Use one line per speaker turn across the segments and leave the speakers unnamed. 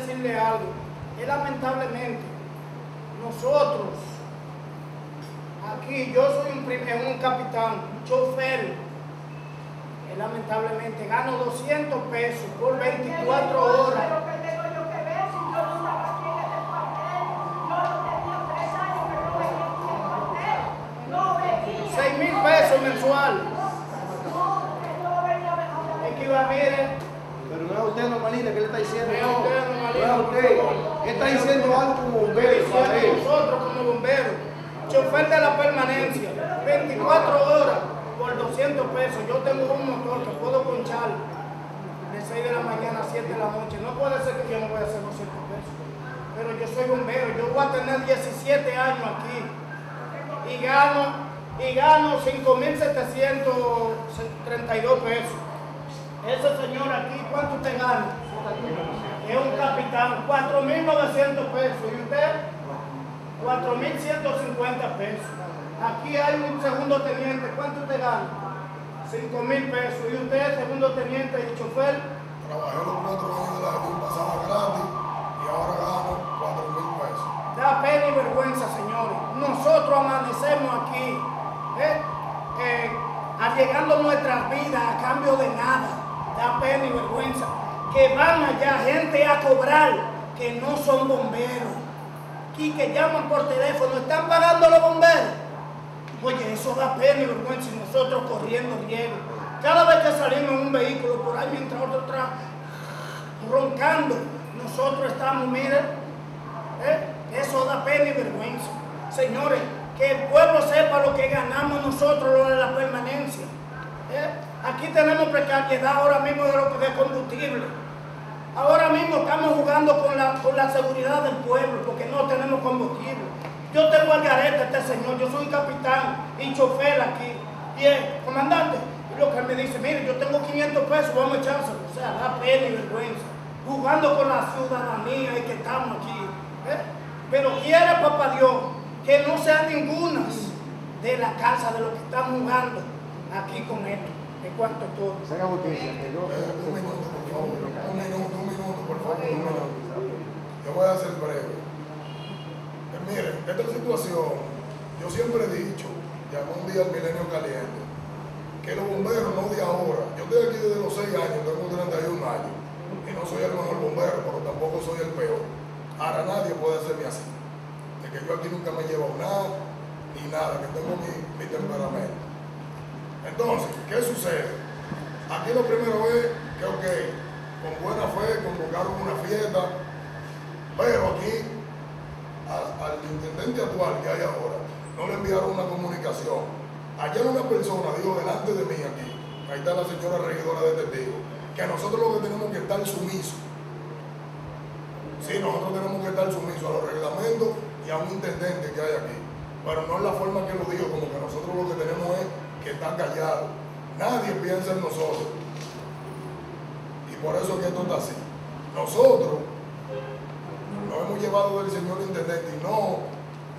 decirle algo. Es lamentablemente, nosotros, aquí, yo soy un, prim- un capitán, un chofer, es lamentablemente gano 200 pesos por 24 horas. 6 mil pesos mensual. Es que iba a
Pero no es a usted, normalita, ¿qué le está diciendo?
No
No es usted.
por favor.
¿Qué está diciendo algo como bombero?
nosotros como bomberos, chofer de la permanencia, 24 horas por 200 pesos. Yo tengo un motor que puedo ponchar de 6 de la mañana a 7 de la noche. No puede ser que yo no voy a hacer 200 pesos. Pero yo soy bombero, yo voy a tener 17 años aquí y gano, y gano 5.732 pesos. Ese señor aquí, ¿cuánto usted gana? Es un capitán, 4.900 pesos. ¿Y usted? 4.150 pesos. Aquí hay un segundo teniente, ¿cuánto usted gana? 5.000 pesos. ¿Y usted, segundo teniente y chofer?
Trabajé los cuatro años de la gestión pasada gratis y ahora gano cuatro mil pesos.
Da pena y vergüenza, señores. Nosotros amanecemos aquí, ¿eh? Eh, allegando nuestras vidas a cambio de nada. Da pena y vergüenza. Que van allá gente a cobrar que no son bomberos. Y que llaman por teléfono, ¿están pagando los bomberos? Oye, eso da pena y vergüenza y nosotros corriendo riesgo. Cada vez que salimos en un vehículo por ahí mientras otro está roncando, nosotros estamos, miren, ¿Eh? Eso da pena y vergüenza. Señores, que el pueblo sepa lo que ganamos nosotros, lo de la permanencia. ¿Eh? Aquí tenemos precariedad ahora mismo de, lo, de combustible. Ahora mismo estamos jugando con la, con la seguridad del pueblo porque no tenemos combustible. Yo tengo al garete este señor, yo soy capitán y chofer aquí. Y el comandante, lo que me dice, mire, yo tengo 500 pesos, vamos a echárselo. O sea, da pena y vergüenza. Jugando con la ciudadanía y que estamos aquí. ¿eh? Pero quiere, papá Dios, que no sean ningunas de la casa de lo que están jugando aquí con esto. De cuanto todo.
Se haga justicia, que yo-
Eh, un minuto, por favor. Un minuto, un minuto, por favor. Un minuto. Yo voy a ser breve. Eh, miren, esta situación, yo siempre he dicho, llamó un día al milenio caliente, que los bomberos no de ahora, yo estoy aquí desde los 6 años, tengo 31 años, y no soy el mejor bombero, pero tampoco soy el peor. Ahora nadie puede hacerme así. De que yo aquí nunca me llevo nada, ni nada, que tengo mi, mi temperamento. Entonces, ¿qué sucede? Aquí lo primero es que, ok, con buena fe convocaron una fiesta, pero aquí al intendente actual que hay ahora no le enviaron una comunicación. Ayer una persona dijo delante de mí aquí, ahí está la señora regidora de testigo, que nosotros lo que tenemos que estar sumisos. Sí, nosotros tenemos que estar sumisos a los reglamentos y a un intendente que hay aquí. Pero no es la forma que lo dijo, como que nosotros lo que tenemos es que estar callados. Nadie piensa en nosotros. Y por eso es que esto está así. Nosotros nos hemos llevado del señor intendente y no,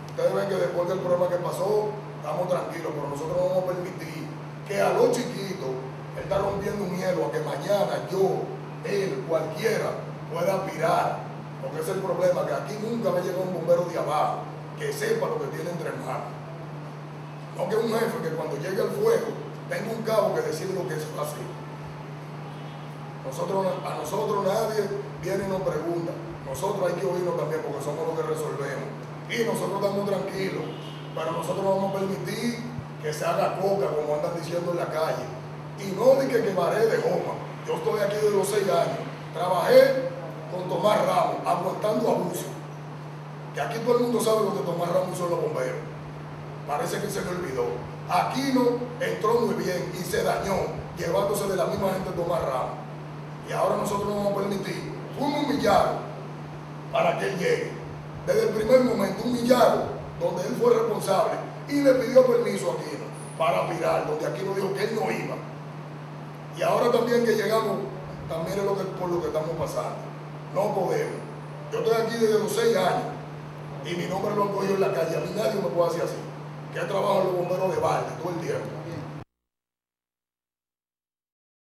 ustedes ven que después del problema que pasó, estamos tranquilos, pero nosotros no vamos a permitir que a los chiquitos, está rompiendo un hielo a que mañana yo, él, cualquiera, pueda aspirar. Porque ese es el problema, que aquí nunca va a llegar un bombero de abajo que sepa lo que tiene entre manos. No que un jefe que cuando llegue el fuego tenga un cabo que decirle lo que se va a hacer. Nosotros, a nosotros nadie viene y nos pregunta. Nosotros hay que oírnos también porque somos los que resolvemos. Y nosotros estamos tranquilos. Pero nosotros no vamos a permitir que se haga coca como andan diciendo en la calle. Y no de que quemaré de goma. Yo estoy aquí de los seis años. Trabajé con Tomás Ramos, aguantando abuso. Que aquí todo el mundo sabe lo que Tomás Ramos hizo. Parece que se le olvidó. Aquino entró muy bien y se dañó, llevándose de la misma gente Tomás Ramos. Y ahora nosotros no vamos a permitir. Fuimos humillados para que él llegue. Desde el primer momento, humillado, donde él fue responsable y le pidió permiso a Aquino para aspirar, donde Aquino dijo que él no iba. Y ahora también que llegamos, también es lo que, por lo que estamos pasando. No podemos. Yo estoy aquí desde los seis años y mi nombre lo han cogido en la calle. A mí nadie me puede hacer así. Trabajado en los bomberos de balde todo el tiempo.